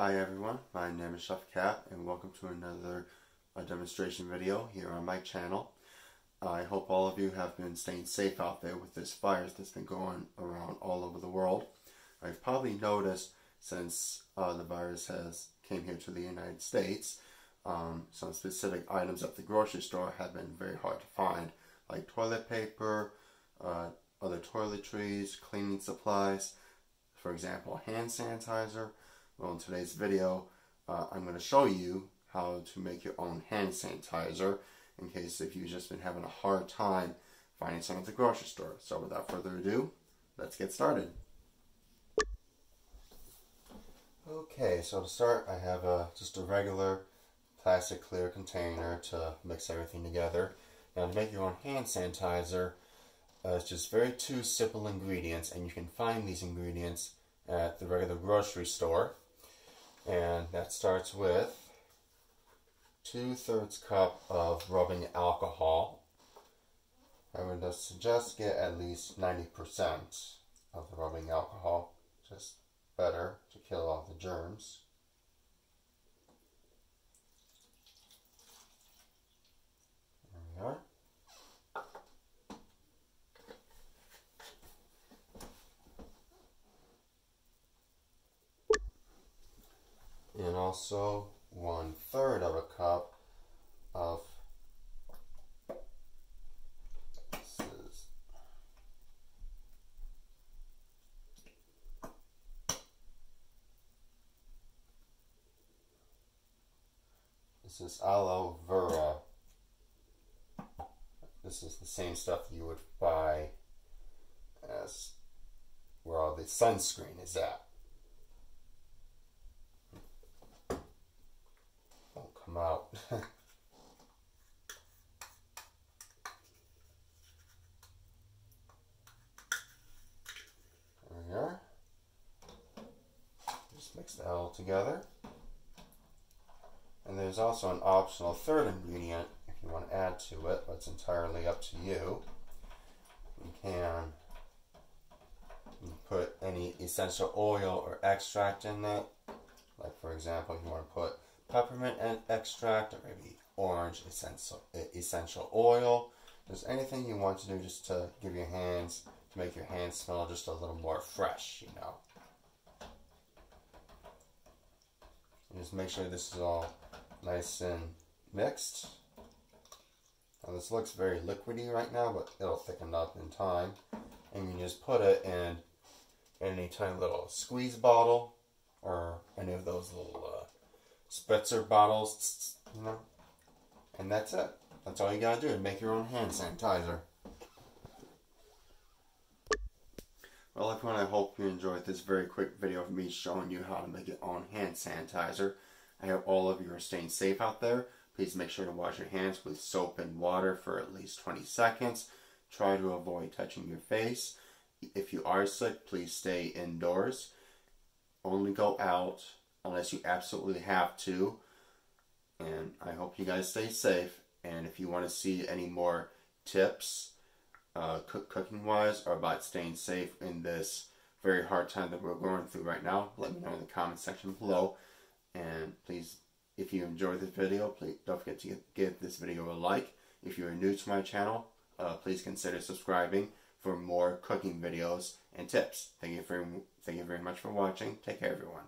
Hi everyone, my name is Chef Cap and welcome to another uh, demonstration video here on my channel. I hope all of you have been staying safe out there with this virus that's been going around all over the world. I've probably noticed since uh, the virus has came here to the United States, um, some specific items at the grocery store have been very hard to find, like toilet paper, uh, other toiletries, cleaning supplies, for example, hand sanitizer. Well, in today's video, uh, I'm going to show you how to make your own hand sanitizer in case if you've just been having a hard time finding some at the grocery store. So without further ado, let's get started. Okay, so to start, I have a, just a regular plastic clear container to mix everything together. Now to make your own hand sanitizer, uh, it's just very two simple ingredients, and you can find these ingredients at the regular grocery store. And that starts with two thirds cup of rubbing alcohol. I would suggest get at least 90% of the rubbing alcohol, just better to kill all the germs. There we are. and also one third of a cup of this is aloe vera. This is the same stuff you would buy as where all the sunscreen is at there we. Just mix that all together. And there's also an optional third ingredient if you want to add to it, but it's entirely up to you. You can put any essential oil or extract in it. Like for example, you want to put peppermint extract or maybe orange essential, essential oil. Just anything you want to do just to give your hands, to make your hands smell just a little more fresh, you know. And just make sure this is all nice and mixed. Now this looks very liquidy right now, but it'll thicken up in time. And you just put it in any tiny little squeeze bottle or any of those little uh, spritzer bottles, you know. And that's it. That's all you gotta do. Make your own hand sanitizer. Well, everyone, I hope you enjoyed this very quick video of me showing you how to make your own hand sanitizer. I hope all of you are staying safe out there. Please make sure to wash your hands with soap and water for at least 20 seconds. Try to avoid touching your face. If you are sick, please stay indoors. Only go out unless you absolutely have to. And I hope you guys stay safe. And if you want to see any more tips, uh, cook cooking wise, or about staying safe in this very hard time that we're going through right now, let me know in the comment section below. And please, if you enjoyed this video, please don't forget to give this video a like. If you are new to my channel, uh, please consider subscribing for more cooking videos and tips. Thank you very, thank you very much for watching. Take care, everyone.